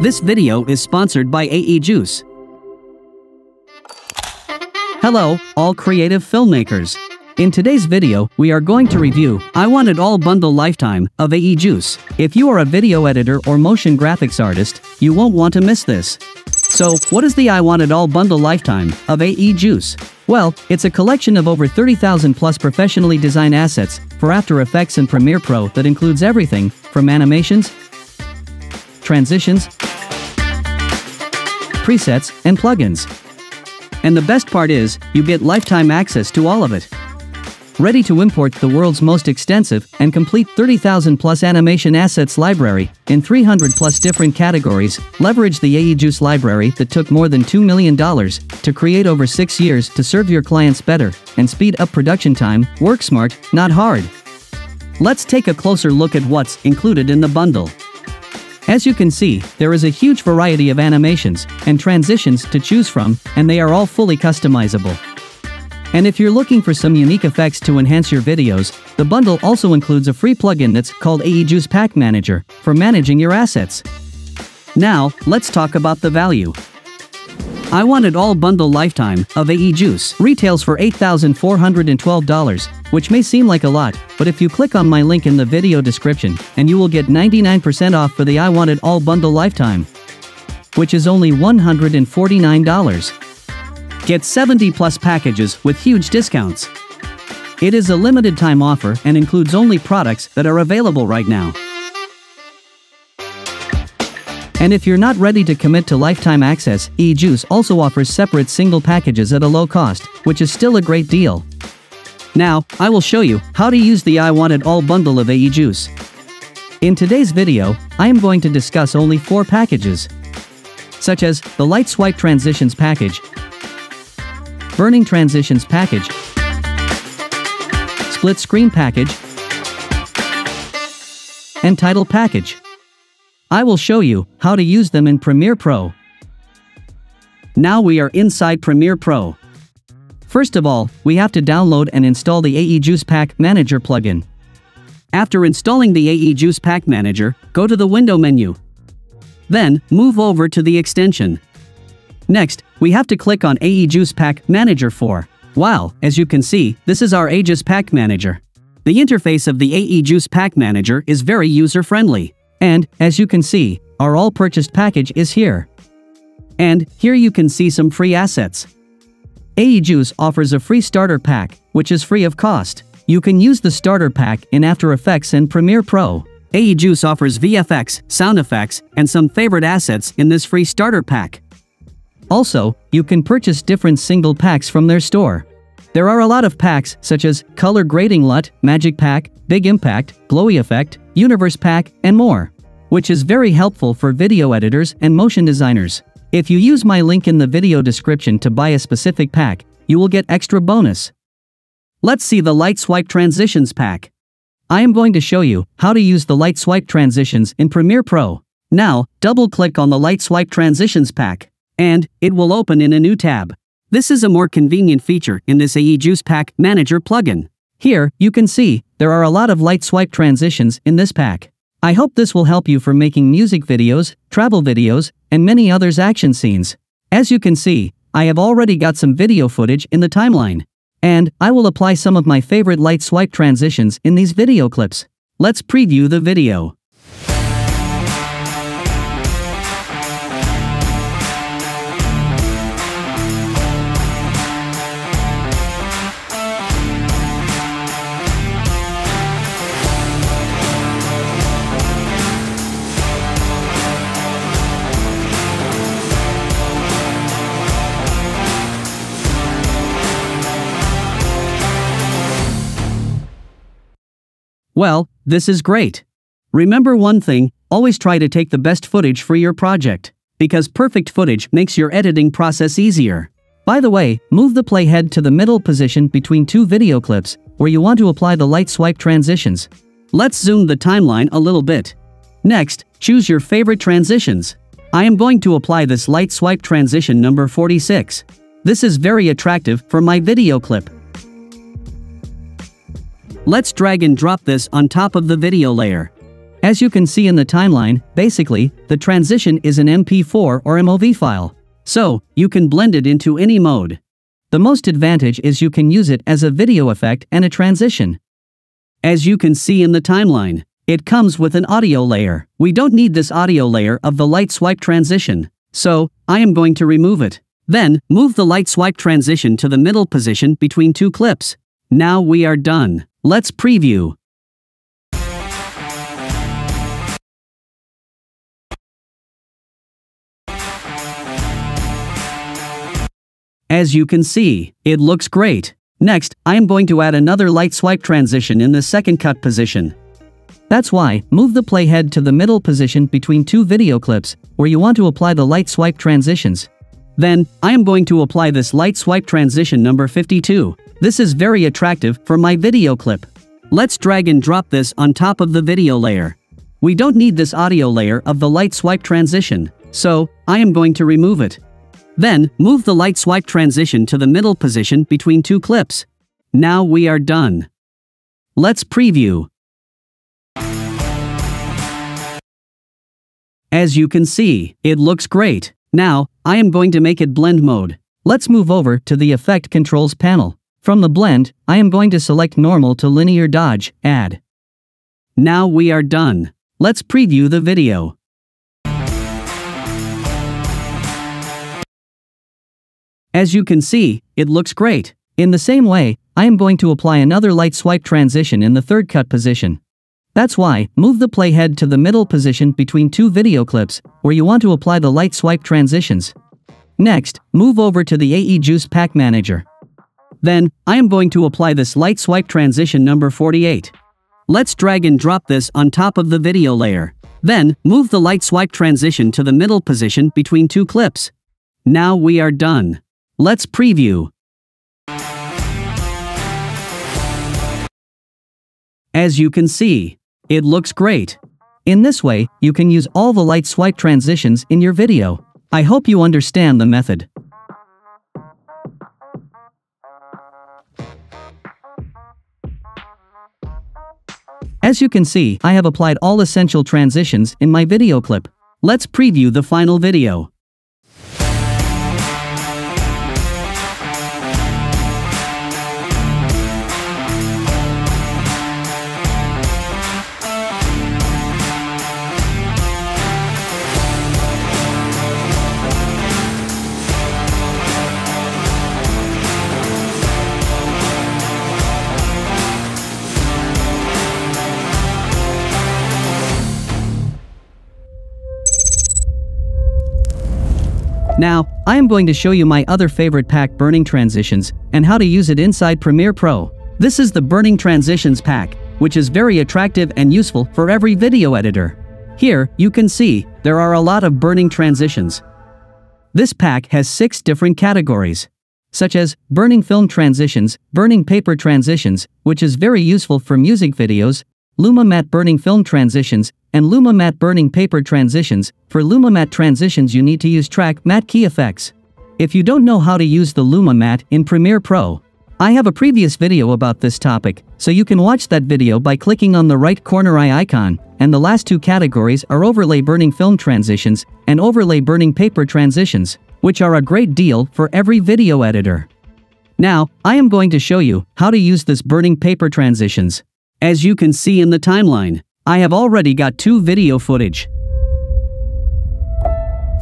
This video is sponsored by AE Juice. Hello, all creative filmmakers. In today's video, we are going to review I Want It All Bundle Lifetime of AE Juice. If you are a video editor or motion graphics artist, you won't want to miss this. So, what is the I Want It All Bundle Lifetime of AE Juice? Well, it's a collection of over 30,000 plus professionally designed assets for After Effects and Premiere Pro that includes everything from animations, transitions, presets, and plugins. And the best part is, you get lifetime access to all of it. Ready to import the world's most extensive and complete 30,000 plus animation assets library in 300 plus different categories, leverage the AE Juice library that took more than $2 million to create over 6 years to serve your clients better and speed up production time, work smart, not hard. Let's take a closer look at what's included in the bundle. As you can see, there is a huge variety of animations and transitions to choose from, and they are all fully customizable. And if you're looking for some unique effects to enhance your videos, the bundle also includes a free plugin that's called AE Juice Pack Manager for managing your assets. Now, let's talk about the value. I Want It All Bundle Lifetime of AE Juice retails for $8,412, which may seem like a lot, but if you click on my link in the video description, and you will get 99% off for the I Want It All Bundle Lifetime, which is only $149. Get 70 plus packages with huge discounts. It is a limited time offer and includes only products that are available right now. And if you're not ready to commit to lifetime access, AE Juice also offers separate single packages at a low cost, which is still a great deal. Now, I will show you how to use the I Want It All bundle of AE Juice. In today's video, I am going to discuss only four packages, such as the Light Swipe Transitions package, Burning Transitions package, Split Screen package, and Title package. I will show you how to use them in Premiere Pro. Now we are inside Premiere Pro. First of all, we have to download and install the AE Juice Pack Manager plugin. After installing the AE Juice Pack Manager, go to the Window menu. Then, move over to the extension. Next, we have to click on AE Juice Pack Manager for. Wow, as you can see, this is our AE Juice Pack Manager. The interface of the AE Juice Pack Manager is very user-friendly. And, as you can see, our all purchased package is here. And, here you can see some free assets. AE Juice offers a free starter pack, which is free of cost. You can use the starter pack in After Effects and Premiere Pro. AE Juice offers VFX, sound effects, and some favorite assets in this free starter pack. Also, you can purchase different single packs from their store. There are a lot of packs such as Color Grading LUT, Magic Pack, Big Impact, Glowy Effect, Universe Pack, and more. Which is very helpful for video editors and motion designers. If you use my link in the video description to buy a specific pack, you will get extra bonus. Let's see the Light Swipe Transitions pack. I am going to show you how to use the Light Swipe Transitions in Premiere Pro. Now, double-click on the Light Swipe Transitions pack, and it will open in a new tab. This is a more convenient feature in this AE Juice Pack Manager plugin. Here, you can see, there are a lot of light swipe transitions in this pack. I hope this will help you for making music videos, travel videos, and many others action scenes. As you can see, I have already got some video footage in the timeline. And, I will apply some of my favorite light swipe transitions in these video clips. Let's preview the video. Well, this is great. Remember one thing, always try to take the best footage for your project. Because perfect footage makes your editing process easier. By the way, move the playhead to the middle position between two video clips, where you want to apply the light swipe transitions. Let's zoom the timeline a little bit. Next, choose your favorite transitions. I am going to apply this light swipe transition number 46. This is very attractive for my video clip. Let's drag and drop this on top of the video layer. As you can see in the timeline, basically, the transition is an MP4 or MOV file. So, you can blend it into any mode. The most advantage is you can use it as a video effect and a transition. As you can see in the timeline, it comes with an audio layer. We don't need this audio layer of the light swipe transition, so I am going to remove it. Then, move the light swipe transition to the middle position between two clips. Now we are done. Let's preview. As you can see, it looks great. Next, I am going to add another light swipe transition in the second cut position. That's why, move the playhead to the middle position between two video clips, where you want to apply the light swipe transitions. Then, I am going to apply this light swipe transition number 52. This is very attractive for my video clip. Let's drag and drop this on top of the video layer. We don't need this audio layer of the light swipe transition, so, I am going to remove it. Then, move the light swipe transition to the middle position between two clips. Now we are done. Let's preview. As you can see, it looks great. Now, I am going to make it blend mode. Let's move over to the Effect Controls panel. From the blend, I am going to select Normal to Linear Dodge, Add. Now we are done. Let's preview the video. As you can see, it looks great. In the same way, I am going to apply another light swipe transition in the third cut position. That's why, move the playhead to the middle position between two video clips, where you want to apply the light swipe transitions. Next, move over to the AE Juice Pack Manager. Then, I am going to apply this light swipe transition number 48. Let's drag and drop this on top of the video layer. Then, move the light swipe transition to the middle position between two clips. Now we are done. Let's preview. As you can see, it looks great. In this way, you can use all the light swipe transitions in your video. I hope you understand the method. As you can see, I have applied all essential transitions in my video clip. Let's preview the final video. I am going to show you my other favorite pack burning transitions and how to use it inside Premiere Pro. This is the Burning Transitions pack, which is very attractive and useful for every video editor. Here, you can see, there are a lot of burning transitions. This pack has six different categories, such as burning film transitions, burning paper transitions, which is very useful for music videos, Luma Matte burning film transitions, and Luma Matte burning paper transitions. For Luma Matte transitions you need to use track matte key effects. If you don't know how to use the Luma Matte in Premiere Pro, I have a previous video about this topic, so you can watch that video by clicking on the right corner eye icon, and the last two categories are overlay burning film transitions and overlay burning paper transitions, which are a great deal for every video editor. Now, I am going to show you how to use this burning paper transitions. As you can see in the timeline, I have already got two video footage.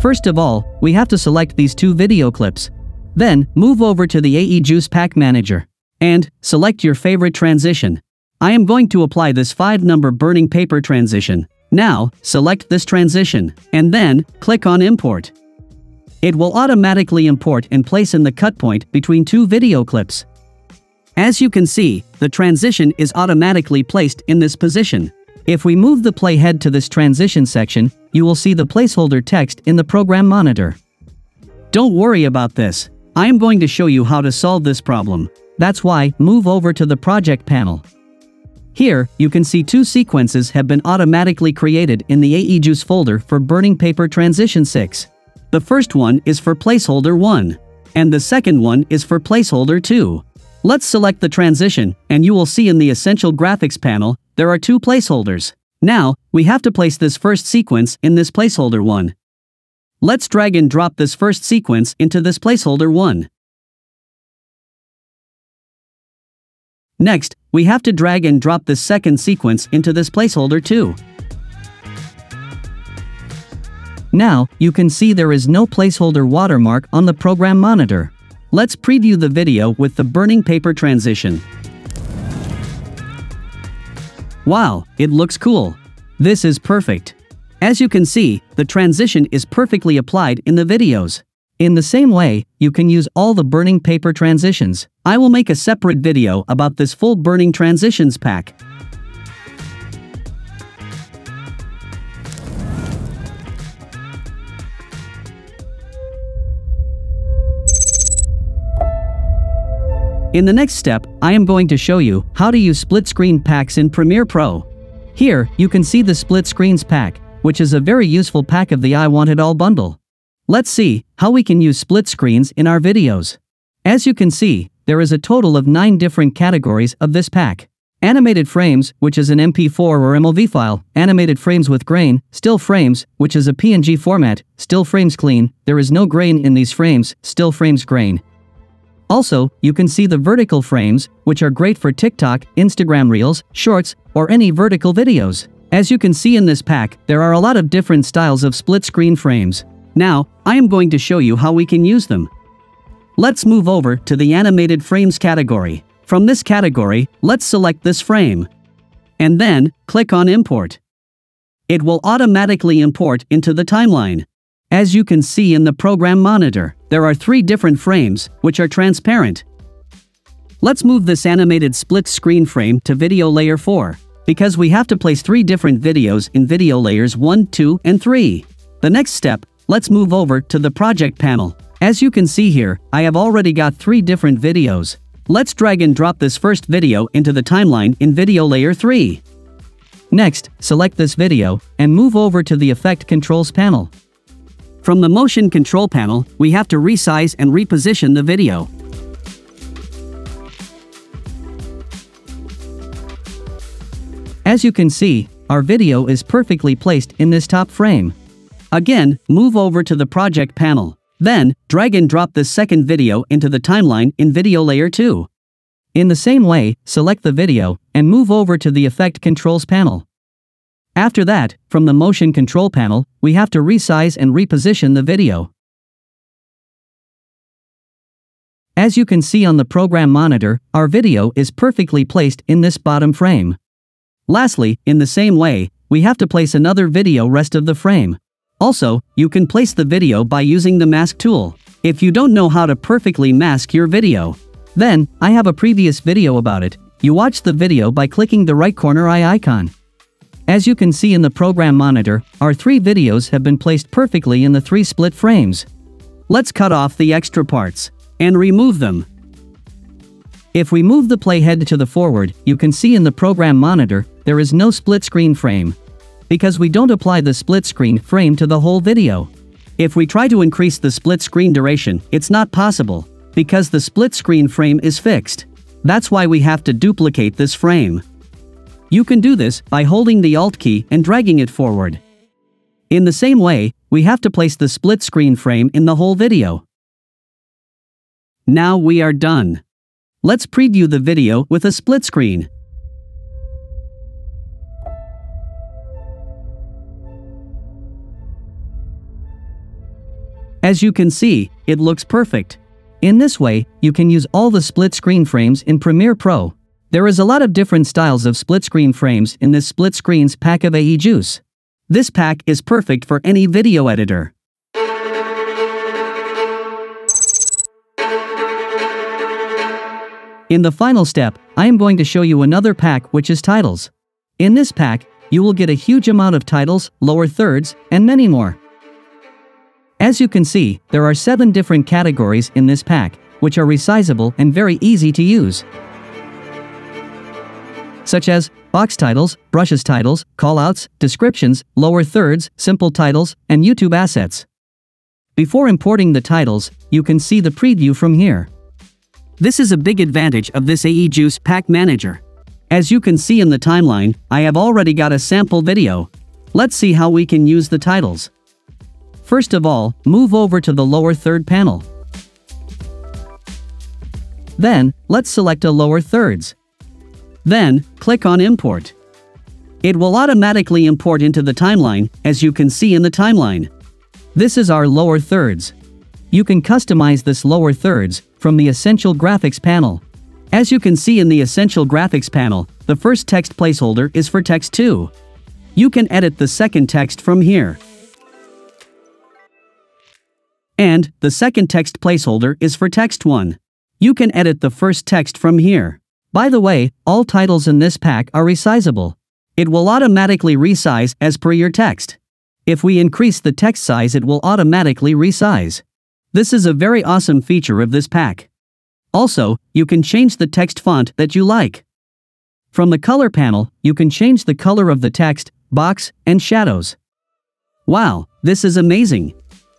First of all, we have to select these two video clips. Then, move over to the AE Juice Pack Manager. And, select your favorite transition. I am going to apply this 5-number burning paper transition. Now, select this transition, and then, click on Import. It will automatically import and place in the cut point between two video clips. As you can see, the transition is automatically placed in this position. If we move the playhead to this transition section, you will see the placeholder text in the program monitor. Don't worry about this. I am going to show you how to solve this problem. That's why, move over to the project panel. Here, you can see two sequences have been automatically created in the AEJuice folder for Burning Paper Transition 6. The first one is for placeholder 1, and the second one is for placeholder 2. Let's select the transition, and you will see in the Essential Graphics panel, there are two placeholders. Now, we have to place this first sequence in this placeholder 1. Let's drag and drop this first sequence into this placeholder 1. Next, we have to drag and drop this second sequence into this placeholder 2. Now, you can see there is no placeholder watermark on the program monitor. Let's preview the video with the burning paper transition. Wow, it looks cool. This is perfect. As you can see, the transition is perfectly applied in the videos. In the same way, you can use all the burning paper transitions. I will make a separate video about this full burning transitions pack. In the next step, I am going to show you how to use split screen packs in Premiere Pro. Here, you can see the split screens pack, which is a very useful pack of the I Want It All bundle. Let's see how we can use split screens in our videos. As you can see, there is a total of 9 different categories of this pack. Animated frames, which is an MP4 or MOV file, animated frames with grain, still frames, which is a PNG format, still frames clean, there is no grain in these frames, still frames grain. Also, you can see the vertical frames, which are great for TikTok, Instagram Reels, Shorts, or any vertical videos. As you can see in this pack, there are a lot of different styles of split screen frames. Now, I am going to show you how we can use them. Let's move over to the animated frames category. From this category, let's select this frame. And then, click on import. It will automatically import into the timeline. As you can see in the program monitor, there are three different frames, which are transparent. Let's move this animated split screen frame to video layer 4, because we have to place three different videos in video layers 1, 2, and 3. The next step, let's move over to the project panel. As you can see here, I have already got three different videos. Let's drag and drop this first video into the timeline in video layer 3. Next, select this video, and move over to the Effect Controls panel. From the Motion Control panel, we have to resize and reposition the video. As you can see, our video is perfectly placed in this top frame. Again, move over to the project panel. Then, drag and drop this second video into the timeline in video layer 2. In the same way, select the video and move over to the Effect Controls panel. After that, from the Motion Control panel, we have to resize and reposition the video. As you can see on the program monitor, our video is perfectly placed in this bottom frame. Lastly, in the same way, we have to place another video rest of the frame. Also, you can place the video by using the mask tool. If you don't know how to perfectly mask your video, then, I have a previous video about it. You watch the video by clicking the right corner eye icon. As you can see in the program monitor, our three videos have been placed perfectly in the three split frames. Let's cut off the extra parts and remove them. If we move the playhead to the forward, you can see in the program monitor, there is no split screen frame. Because we don't apply the split screen frame to the whole video. If we try to increase the split screen duration, it's not possible, because the split screen frame is fixed. That's why we have to duplicate this frame. You can do this by holding the Alt key and dragging it forward. In the same way, we have to place the split screen frame in the whole video. Now we are done. Let's preview the video with a split screen. As you can see, it looks perfect. In this way, you can use all the split screen frames in Premiere Pro. There is a lot of different styles of split screen frames in this split screens pack of AE Juice. This pack is perfect for any video editor. In the final step, I am going to show you another pack which is titles. In this pack, you will get a huge amount of titles, lower thirds, and many more. As you can see, there are 7 different categories in this pack, which are resizable and very easy to use such as box titles, brushes titles, callouts, descriptions, lower thirds, simple titles, and YouTube assets. Before importing the titles, you can see the preview from here. This is a big advantage of this AE Juice Pack Manager. As you can see in the timeline, I have already got a sample video. Let's see how we can use the titles. First of all, move over to the lower third panel. Then, let's select a lower thirds. Then, click on Import. It will automatically import into the timeline, as you can see in the timeline. This is our lower thirds. You can customize this lower thirds from the Essential Graphics panel. As you can see in the Essential Graphics panel, the first text placeholder is for text 2. You can edit the second text from here. And the second text placeholder is for text 1. You can edit the first text from here. By the way, all titles in this pack are resizable. It will automatically resize as per your text. If we increase the text size it will automatically resize. This is a very awesome feature of this pack. Also, you can change the text font that you like. From the color panel, you can change the color of the text, box, and shadows. Wow, this is amazing.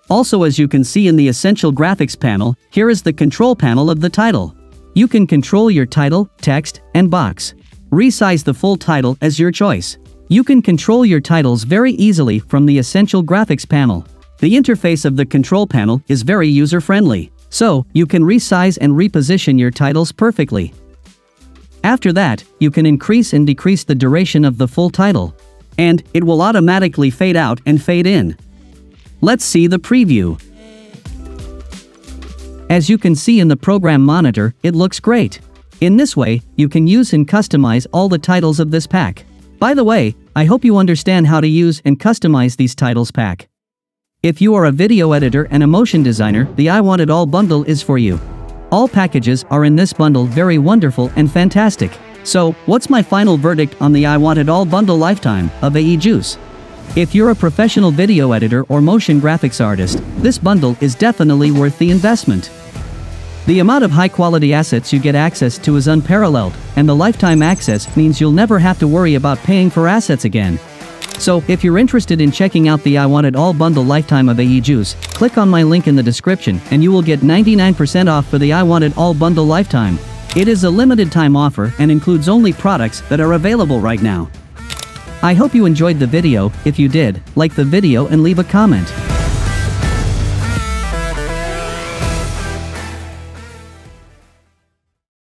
Also as you can see in the Essential Graphics panel, here is the control panel of the title. You can control your title, text, and box. Resize the full title as your choice. You can control your titles very easily from the Essential Graphics panel. The interface of the control panel is very user-friendly, so you can resize and reposition your titles perfectly. After that, you can increase and decrease the duration of the full title. And it will automatically fade out and fade in. Let's see the preview. As you can see in the program monitor, it looks great. In this way, you can use and customize all the titles of this pack. By the way, I hope you understand how to use and customize these titles pack. If you are a video editor and a motion designer, the I Want It All bundle is for you. All packages are in this bundle very wonderful and fantastic. So, what's my final verdict on the I Want It All bundle lifetime of AE Juice? If you're a professional video editor or motion graphics artist, this bundle is definitely worth the investment. The amount of high-quality assets you get access to is unparalleled, and the lifetime access means you'll never have to worry about paying for assets again. So, if you're interested in checking out the I Want It All bundle lifetime of AE Juice, click on my link in the description and you will get 99% off for the I Want It All bundle lifetime. It is a limited time offer and includes only products that are available right now. I hope you enjoyed the video, if you did, like the video and leave a comment.